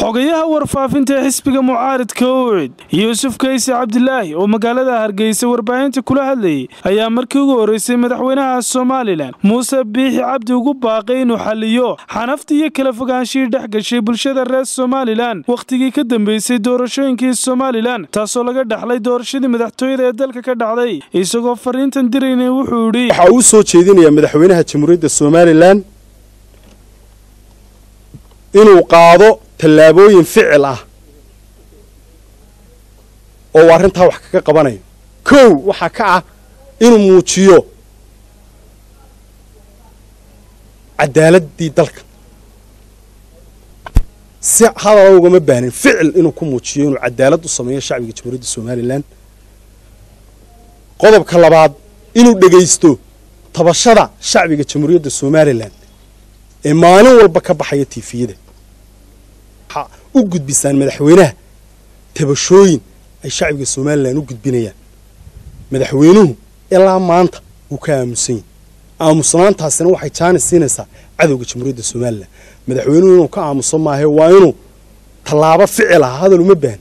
xogayaha warfaafinta ee xisbiga mucaaridka ucid yuusuf kayse cabdilaahi oo magaalada hargeysa warbaahinta kula hadlayay ayaa markii ugu horreysay madaxweynaha somalilan muuse biixi cabdi ugu baaqay inuu xaliyo xanaftii iyo kala fogaanshihii dhex gashay bulshada reer somalilan wakhtigii ka dambeysay doorashooyinkii somalilan taasoo laga dhaxlay doorashadii madaxtooyada ee dalka ka dhacday isagoo fariintan dirayna wuxuu idhi waxaa uu soo jeedinayaa madaxweynaha jamhuuriyadda somalilan inuu qaado tallaabooyin ficil ah oo uu arrintaa wax kaga qabanayo. Kow waxaa ka ah inuu muujiyo caddaaladdii dalka. Si hadala ugama baahnin ficil inuu ku muujiyo inuu cadaalad u sameeyo shacbiga jamhuuriyadda somalilan qodobka labaad inuu dhegaysto tabashada shacbiga jamhuuriyadda somalilan ee maalin walba ka baxaya tiifiyada u gudbisaan madaxweynaha tabashooyin ay shacbiga somalilan u gudbinayaan. Madaxweynuhu ilaa maanta wuu ka aamusan yahy aamusnaantaasina waxay jaanis siinaysaa cadowga jamhuuriyadda somalilan madaxweynuhu inuu ka aamuso maahe waa inuu tallaabo ficil ah hadal uma baahan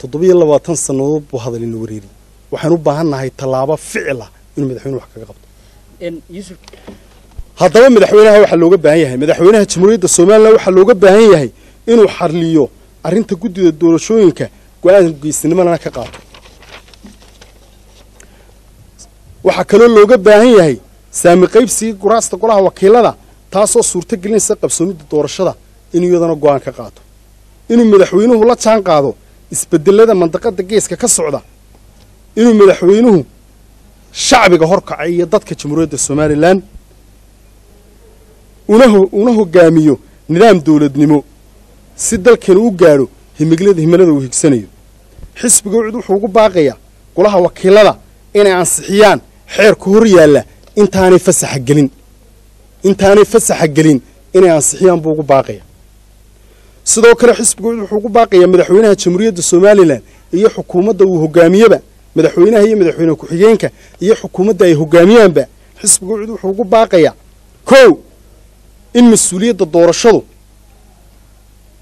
toddobiyo labaatan sannadood buu hadal wareeriyey waxaan u baahan nahay tallaabo ficil ah inuu madaxweynuhu wax kaga qabto. Haddaba madaxweynaha waxaa looga baahan yahay. Madaxweynaha jamhuuriyadda somalilan waxaa looga baahan yahay inuu xarliyo arrinta guddida doorashooyinka go'aan geesinimadana ka qaato. Waxaa kaloo looga baahan yahay saami qaybsigii guraasta golaha wakiilada taasoo suurto gelinaysa qabsoomidda doorashada inuu iyadana go'aan ka qaato. Inuu madaxweynuhu la jaan qaado isbedelada mandaqada geeska ka socda. Inuu madaxweynuhu shacbiga horkacay iyo dadka jamhuuriyadda somalilan una hogaamiyo nidaam dowladnimo si dalkanu u gaadho himilada uu higsanayo. Xisbiga wuxuu ugu baaqayaa golaha wakiilada inay ansixiyaan xeerka hor yaalla intaanay fasaxa gelin. Intaanay fasaxa gelin inay ansixiyaan buu ugu baaqaya. Sidoo kale xisbiga wuxuu ugu baaqayaa madaxweynaha jamhuuriyadda somalilan iyo xukuumadda uu hogaamiyeba madaxweynaha iyo madaxweyne ku-xigeenka iyo xukuumadda ay hogaamiyaanba xisbiga ucud wuxuu ugu baaqayaa kow in mas'uuliyadda doorashadu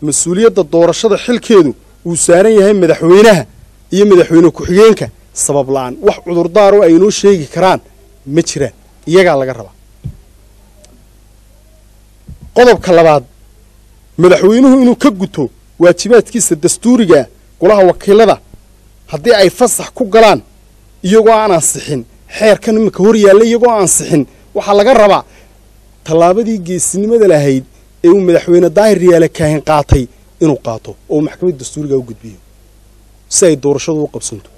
mas'uuliyadda doorashada xilkeedu uu saaran yahay madaxweynaha iyo madaxweyne ku-xigeenka. Sabab la'aan wax cudurdaaro ay inoo sheegi karaan ma jiraan iyagaa laga rabaa. Qodobka labaad madaxweynuhu inuu ka guto waajibaadkiisa dastuurigaa golaha wakiilada. Haddii ay fasax ku galaan iyagoo aan ansixin xeerkan iminka hor yaalla iyagoo ansixin waxaa laga rabaa tallaabadii geesinimada lahayd ee uu madaxweyne daahir riyaale kaahin qaatay inuu qaato oo maxkamadda dastuuriga u gudbiyo. Si ay doorashadu u qabsanto